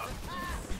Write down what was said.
Ah!